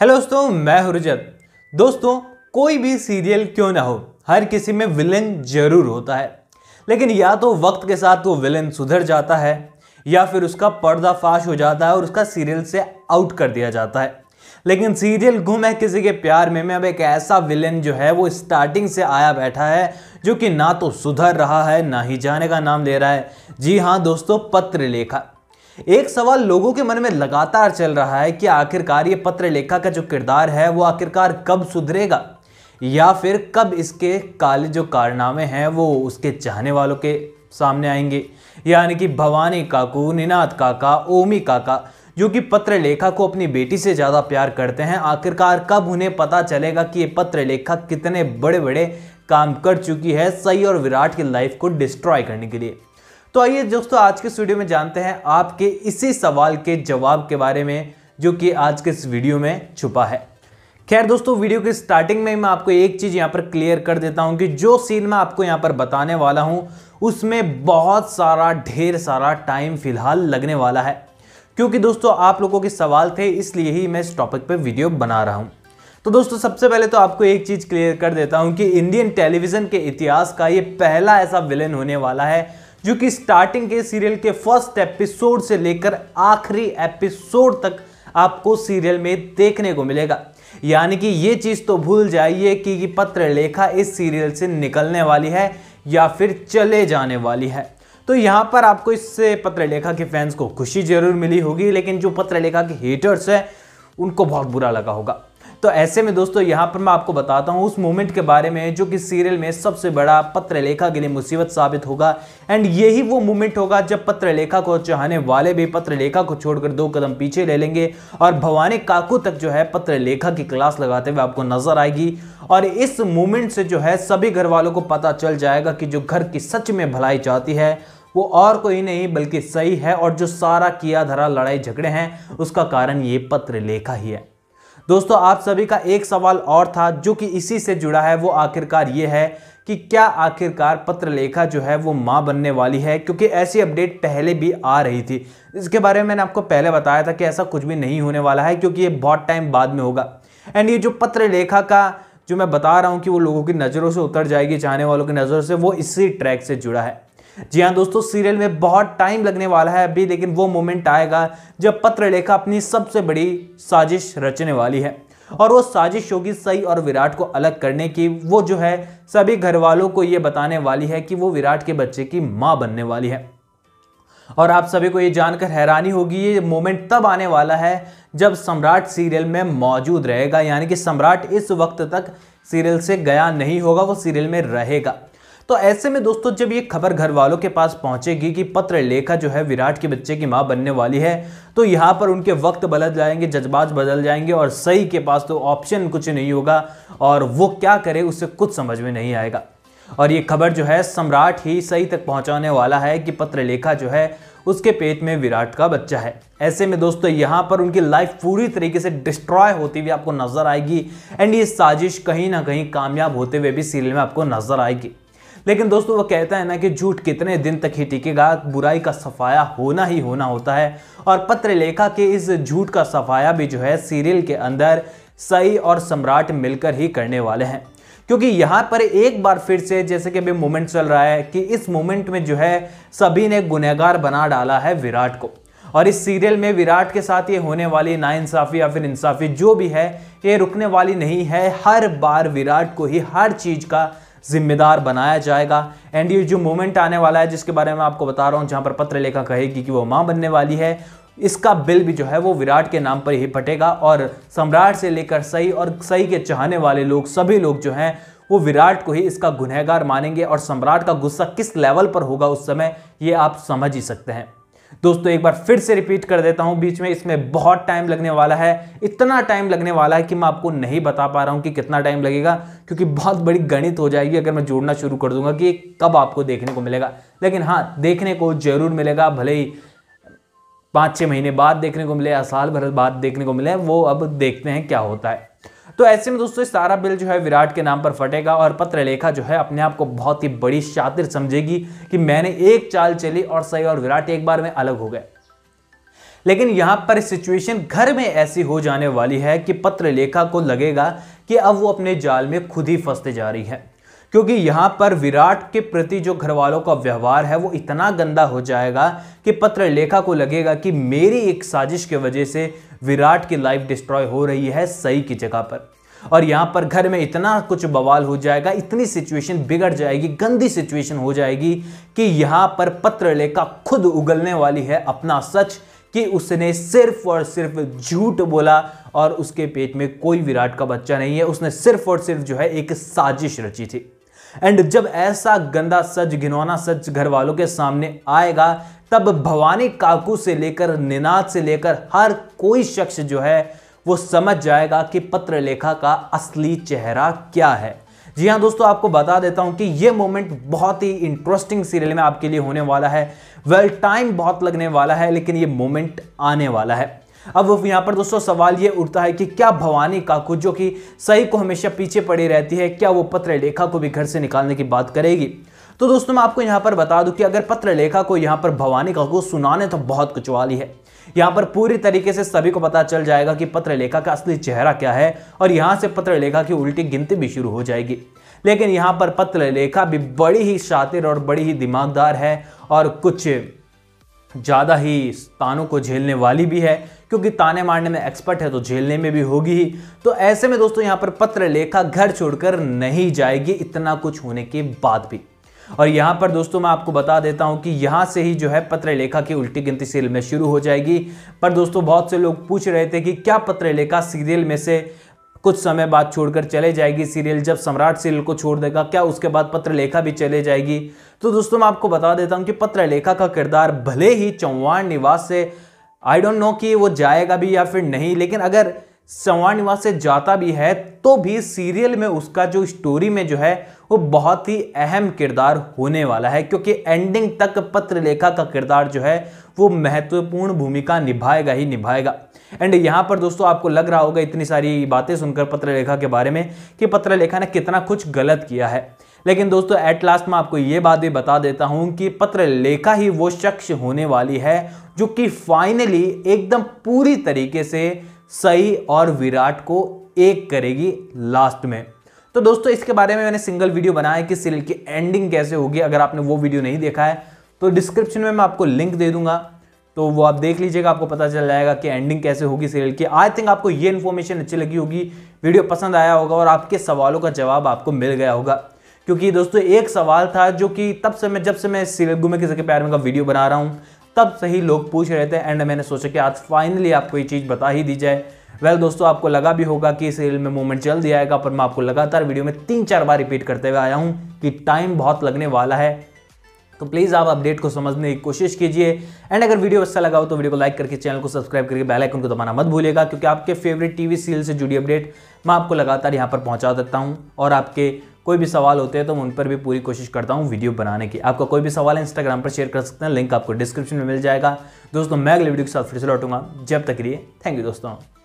Hello दोस्तों, मैं हूँ रजत। दोस्तों, कोई भी सीरियल क्यों ना हो, हर किसी में विलेन ज़रूर होता है। लेकिन या तो वक्त के साथ वो विलेन सुधर जाता है, या फिर उसका पर्दाफाश हो जाता है और उसका सीरियल से आउट कर दिया जाता है। लेकिन सीरियल गुम है किसी के प्यार में में अब एक ऐसा विलेन जो है वो स्टार्टिंग से आया बैठा है, जो कि ना तो सुधर रहा है, ना ही जाने का नाम ले रहा है। जी हाँ दोस्तों, पत्र लेखा। एक सवाल लोगों के मन में लगातार चल रहा है कि आखिरकार ये पत्र लेखा का जो किरदार है, वो आखिरकार कब सुधरेगा? या फिर कब इसके काले जो कारनामे हैं, वो उसके चाहने वालों के सामने आएँगे? यानी कि भवानी काकू, निनाद काका, ओमी काका, जो कि पत्र लेखा को अपनी बेटी से ज़्यादा प्यार करते हैं, आखिरकार कब उन्हें पता चलेगा कि ये पत्र लेखा कितने बड़े बड़े काम कर चुकी है, सही और विराट की लाइफ को डिस्ट्रॉय करने के लिए? तो आइए दोस्तों, आज के इस वीडियो में जानते हैं आपके इसी सवाल के जवाब के बारे में, जो कि आज के इस वीडियो में छुपा है। खैर दोस्तों, वीडियो की स्टार्टिंग में मैं आपको एक चीज़ यहाँ पर क्लियर कर देता हूँ कि जो सीन मैं आपको यहाँ पर बताने वाला हूँ, उसमें बहुत सारा, ढेर सारा टाइम फ़िलहाल लगने वाला है। क्योंकि दोस्तों, आप लोगों के सवाल थे, इसलिए ही मैं इस टॉपिक पर वीडियो बना रहा हूँ। तो दोस्तों, सबसे पहले तो आपको एक चीज़ क्लियर कर देता हूँ कि इंडियन टेलीविज़न के इतिहास का ये पहला ऐसा विलेन होने वाला है जो कि स्टार्टिंग के सीरियल के फ़र्स्ट एपिसोड से लेकर आखिरी एपिसोड तक आपको सीरियल में देखने को मिलेगा। यानी कि ये चीज़ तो भूल जाइए कि पत्र लेखा इस सीरियल से निकलने वाली है या फिर चले जाने वाली है। तो यहाँ पर आपको इससे पत्र लेखा के फैंस को खुशी ज़रूर मिली होगी, लेकिन जो पत्र लेखा के हेटर्स हैं, उनको बहुत बुरा लगा होगा। तो ऐसे में दोस्तों, यहाँ पर मैं आपको बताता हूँ उस मोमेंट के बारे में जो कि सीरियल में सबसे बड़ा पत्र लेखा के लिए मुसीबत साबित होगा। एंड यही वो मोमेंट होगा जब पत्र लेखा को चाहने वाले भी पत्र लेखा को छोड़कर दो कदम पीछे ले लेंगे और भवानी काकू तक जो है पत्र लेखा की क्लास लगाते हुए आपको नज़र आएगी। और इस मोमेंट से जो है सभी घर वालों को पता चल जाएगा कि जो घर की सच में भलाई चाहती है, वो और कोई नहीं बल्कि सही है और जो सारा किया धरा लड़ाई झगड़े हैं, उसका कारण ये पत्र लेखा ही है। दोस्तों, आप सभी का एक सवाल और था, जो कि इसी से जुड़ा है। वो आखिरकार ये है कि क्या आखिरकार पत्र लेखा जो है, वो माँ बनने वाली है? क्योंकि ऐसी अपडेट पहले भी आ रही थी। इसके बारे में मैंने आपको पहले बताया था कि ऐसा कुछ भी नहीं होने वाला है, क्योंकि ये बहुत टाइम बाद में होगा। एंड ये जो पत्र लेखा का जो मैं बता रहा हूँ कि वो लोगों की नज़रों से उतर जाएगी, चाहने वालों की नज़रों से, वो इसी ट्रैक से जुड़ा है। जी हाँ दोस्तों, सीरियल में बहुत टाइम लगने वाला है अभी, लेकिन वो मोमेंट आएगा जब पत्र लेखा अपनी सबसे बड़ी साजिश रचने वाली है। और वो साजिश होगी सही और विराट को अलग करने की। वो जो है, सभी घर वालों को ये बताने वाली है कि वो विराट के बच्चे की माँ बनने वाली है। और आप सभी को ये जानकर हैरानी होगी, ये मोमेंट तब आने वाला है जब सम्राट सीरियल में मौजूद रहेगा। यानी कि सम्राट इस वक्त तक सीरियल से गया नहीं होगा, वो सीरियल में रहेगा। तो ऐसे में दोस्तों, जब ये खबर घर वालों के पास पहुंचेगी कि पत्र लेखा जो है विराट के बच्चे की माँ बनने वाली है तो यहाँ पर उनके वक्त बदल जाएँगे, जज्बात बदल जाएँगे और सही के पास तो ऑप्शन कुछ नहीं होगा और वो क्या करे उससे कुछ समझ में नहीं आएगा। और ये खबर जो है सम्राट ही सही तक पहुँचाने वाला है कि पत्र लेखा जो है उसके पेट में विराट का बच्चा है। ऐसे में दोस्तों, यहाँ पर उनकी लाइफ पूरी तरीके से डिस्ट्रॉय होती हुई आपको नज़र आएगी एंड ये साजिश कहीं ना कहीं कामयाब होते हुए भी सीरियल में आपको नज़र आएगी। लेकिन दोस्तों, वो कहता है ना कि झूठ कितने दिन तक ही टिकेगा? बुराई का सफाया होना ही होना होता है। और पत्र लेखा के इस झूठ का सफाया भी जो है, सीरियल के अंदर सही और सम्राट मिलकर ही करने वाले हैं। क्योंकि यहाँ पर एक बार फिर से जैसे कि अभी मोमेंट चल रहा है कि इस मोमेंट में जो है, सभी ने गुनहगार बना डाला है विराट को। और इस सीरियल में विराट के साथ ये होने वाली नाइंसाफ़ी या फिर इंसाफ़ी जो भी है, ये रुकने वाली नहीं है। हर बार विराट को ही हर चीज़ का जिम्मेदार बनाया जाएगा। एंड ये जो मोमेंट आने वाला है, जिसके बारे में आपको बता रहा हूँ, जहाँ पर पत्र लेखा कहेगी कि वो माँ बनने वाली है, इसका बिल भी जो है वो विराट के नाम पर ही फटेगा और सम्राट से लेकर सही और सही के चाहने वाले लोग, सभी लोग जो हैं, वो विराट को ही इसका गुनहगार मानेंगे और सम्राट का गुस्सा किस लेवल पर होगा उस समय, ये आप समझ ही सकते हैं। दोस्तों, एक बार फिर से रिपीट कर देता हूँ, बीच में इसमें बहुत टाइम लगने वाला है। इतना टाइम लगने वाला है कि मैं आपको नहीं बता पा रहा हूँ कि कितना टाइम लगेगा, क्योंकि बहुत बड़ी गणित हो जाएगी अगर मैं जोड़ना शुरू कर दूँगा कि कब आपको देखने को मिलेगा। लेकिन हाँ देखने को ज़रूर मिलेगा, भले ही पाँच छः महीने बाद देखने को मिले या साल भर बाद देखने को मिले, वो अब देखते हैं क्या होता है। तो ऐसे में दोस्तों, सारा बिल जो है विराट के नाम पर फटेगा और पत्र लेखा जो है अपने आप को बहुत ही बड़ी शातिर समझेगी कि मैंने एक चाल चली और सही और विराट एक बार में अलग हो गए। लेकिन यहाँ पर सिचुएशन घर में ऐसी हो जाने वाली है कि पत्र लेखा को लगेगा कि अब वो अपने जाल में खुद ही फंसते जा रही है। क्योंकि यहाँ पर विराट के प्रति जो घर वालों का व्यवहार है, वो इतना गंदा हो जाएगा कि पत्र लेखा को लगेगा कि मेरी एक साजिश की वजह से विराट की लाइफ डिस्ट्रॉय हो रही है सही की जगह पर। और यहाँ पर घर में इतना कुछ बवाल हो जाएगा, इतनी सिचुएशन बिगड़ जाएगी, गंदी सिचुएशन हो जाएगी कि यहाँ पर पत्र लेखा खुद उगलने वाली है अपना सच कि उसने सिर्फ़ और सिर्फ़ झूठ बोला और उसके पेट में कोई विराट का बच्चा नहीं है, उसने सिर्फ़ और सिर्फ़ जो है एक साजिश रची थी। एंड जब ऐसा गंदा सच घिनौना सच घर वालों के सामने आएगा तब भवानी काकू से लेकर निनाद से लेकर हर कोई शख्स जो है वो समझ जाएगा कि पत्र लेखा का असली चेहरा क्या है। जी हाँ दोस्तों आपको बता देता हूँ कि ये मोमेंट बहुत ही इंटरेस्टिंग सीरियल में आपके लिए होने वाला है। वेल well, टाइम बहुत लगने वाला है लेकिन ये मोमेंट आने वाला है। अब यहाँ पर दोस्तों सवाल ये उठता है कि क्या भवानी काकू, जो कि सही को हमेशा पीछे पड़ी रहती है, क्या वो पत्र लेखा को भी घर से निकालने की बात करेगी? तो दोस्तों मैं आपको यहाँ पर बता दूँ कि अगर पत्र लेखा को यहाँ पर भवानी काकू सुनाने तो बहुत कुछ वाली है। यहाँ पर पूरी तरीके से सभी को पता चल जाएगा कि पत्र लेखा का असली चेहरा क्या है और यहाँ से पत्र लेखा की उल्टी गिनती भी शुरू हो जाएगी। लेकिन यहाँ पर पत्र लेखा भी बड़ी ही शातिर और बड़ी ही दिमागदार है और कुछ ज़्यादा ही तानों को झेलने वाली भी है, क्योंकि ताने मारने में एक्सपर्ट है तो झेलने में भी होगी ही। तो ऐसे में दोस्तों यहाँ पर पत्र लेखा घर छोड़कर नहीं जाएगी, इतना कुछ होने के बाद भी। और यहाँ पर दोस्तों मैं आपको बता देता हूँ कि यहाँ से ही जो है पत्र लेखा की उल्टी गिनती सीरियल में शुरू हो जाएगी। पर दोस्तों बहुत से लोग पूछ रहे थे कि क्या पत्र लेखा सीरियल में से कुछ समय बाद छोड़कर चले जाएगी सीरियल। जब सम्राट सीरियल को छोड़ देगा, क्या उसके बाद पत्र लेखा भी चले जाएगी? तो दोस्तों, मैं आपको बता देता हूँ कि पत्र लेखा का किरदार भले ही चौवान निवास से आई डोंट नो कि वो जाएगा भी या फिर नहीं, लेकिन अगर चौहान निवास से जाता भी है तो भी सीरियल में उसका जो स्टोरी में जो है, वो बहुत ही अहम किरदार होने वाला है, क्योंकि एंडिंग तक पत्र लेखा का किरदार जो है, वो महत्वपूर्ण भूमिका निभाएगा ही निभाएगा। एंड यहाँ पर दोस्तों आपको लग रहा होगा इतनी सारी बातें सुनकर पत्र लेखा के बारे में कि पत्र लेखा ने कितना कुछ गलत किया है। लेकिन दोस्तों एट लास्ट मैं आपको ये बात भी बता देता हूँ कि पत्र लेखा ही वो शख्स होने वाली है जो कि फाइनली एकदम पूरी तरीके से सही और विराट को एक करेगी लास्ट में। तो दोस्तों इसके बारे में मैंने सिंगल वीडियो बनाया कि सीरियल की एंडिंग कैसे होगी, अगर आपने वो वीडियो नहीं देखा है तो डिस्क्रिप्शन में मैं आपको लिंक दे दूँगा। तो वो आप देख लीजिएगा आपको पता चल जाएगा कि एंडिंग कैसे होगी सीरियल की। आई थिंक आपको ये इन्फॉर्मेशन अच्छी लगी होगी वीडियो पसंद आया होगा और आपके सवालों का जवाब आपको मिल गया होगा। क्योंकि दोस्तों एक सवाल था जो कि तब से मैं जब से मैं सीरियल गुमे किसी के प्यार में का वीडियो बना रहा हूँ तब से ही लोग पूछ रहे थे एंड मैंने सोचा कि आज फाइनली आपको ये चीज़ बता ही दी जाए। वेल well, दोस्तों आपको लगा भी होगा कि सीरियल में मूवमेंट जल्दी आएगा पर मैं आपको लगातार वीडियो में तीन चार बार रिपीट करते हुए आया हूँ कि टाइम बहुत लगने वाला है। तो प्लीज़ आप अपडेट को समझने की कोशिश कीजिए। एंड अगर वीडियो अच्छा लगा हो तो वीडियो को लाइक करके चैनल को सब्सक्राइब करके बेल आइकन को दबाना मत भूलिएगा, क्योंकि आपके फेवरेट टीवी सीरियल से जुड़ी अपडेट मैं आपको लगातार यहाँ पर पहुँचा देता हूँ। और आपके कोई भी सवाल होते हैं तो मैं उन पर भी पूरी कोशिश करता हूँ वीडियो बनाने की। आपका कोई भी सवाल इंस्टाग्राम पर शेयर कर सकते हैं लिंक आपको डिस्क्रिप्शन में मिल जाएगा। दोस्तों, मैं अगले वीडियो के साथ फिर से लौटूँगा। जब तक लिए थैंक यू दोस्तों।